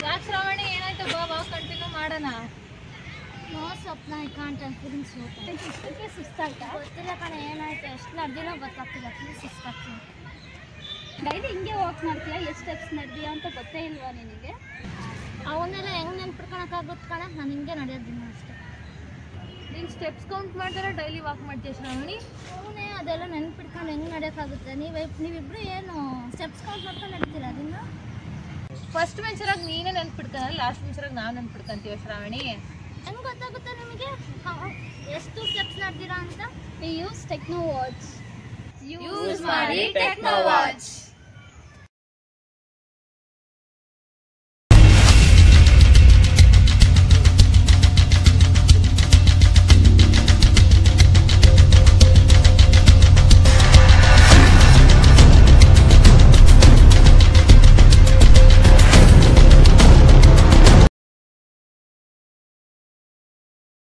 ಯಾಕೆ ಶ್ರಾವಣಿ ಏನಾಯ್ತು ಬಾ ಬಾ ಕಂಟಿನ್ಯೂ ಮಾಡೋಣ no Swapna I can't feeling so ಇಷ್ಟಕ್ಕೆ ಸುಸ್ತಾಯ್ತಾ ಗೊತ್ತಿಲ್ಲ ಕಣ ಏನಾಯ್ತು ಎಷ್ಟು ನಡೆದಿನೋ ಗೊತ್ತಾಗ್ತಿಲ್ಲ ಫುಲ್ ಸುಸ್ತಾಗ್ತೀನಿ ಡೈಲಿ ಹಿಂಗೆ ವಾಕ್ ಮಾಡ್ತೀಯಾ ಎಷ್ಟು ಸ್ಟೆಪ್ಸ್ ನಡೆದೀಯಾ ಅಂತ ಗೊತ್ತೇ ಇಲ್ವಾ ನಿನಗೆ ಅವನ್ನೆಲ್ಲ ಹೆಂಗ್ ನೆನ್ಪಿಡ್ಕೊಳಕ್ಕಾಗುತ್ತೆ ಕಣ ನಾನು ಹಿಂಗೆ ನಡೆಯೋದಿನ ಅಷ್ಟೇ ನೀನು ಸ್ಟೆಪ್ಸ್ ಕೌಂಟ್ ಮಾಡ್ತಾರೆ ಡೈಲಿ ವಾಕ್ ಮಾಡ್ತೀಯ ಶ್ರಾವಣಿ? ಅವನೇ ಅದೆಲ್ಲ ನೆನ್ಪಿಟ್ಕೊಂಡು ಹೆಂಗ್ ನಡೆಯೋಕ್ಕಾಗುತ್ತೆ ನೀವು ನೀವಿಬ್ರು ಏನು ಸ್ಟೆಪ್ಸ್ ಕೌಂಟ್ ಮಾಡ್ಕೊಂಡು ನಡೀತೀರ ಅದನ್ನ? ಫಸ್ಟ್ ಮೆನ್ಸರಾಗಿ ನೀನೇ ನೆನ್ಪಿಟ್ಕೊಂಡ್ರೆ ಲಾಸ್ಟ್ ಮೆನ್ಸರಾಗಿ ನಾವು ನೆನ್ಪಿಡ್ಕೊಂತೀವ ಶ್ರಾವಣಿ? ಹೆಂಗ್ ಗೊತ್ತಾಗುತ್ತೆ ನಿಮಗೆ? ಎಷ್ಟು ಸ್ಟೆಪ್ಸ್ ನಡೆದಿರಾ ಅಂತ? We use Techno watch use ಮಾಡಿ ಟೆಕ್ನೋ ವಾಚ್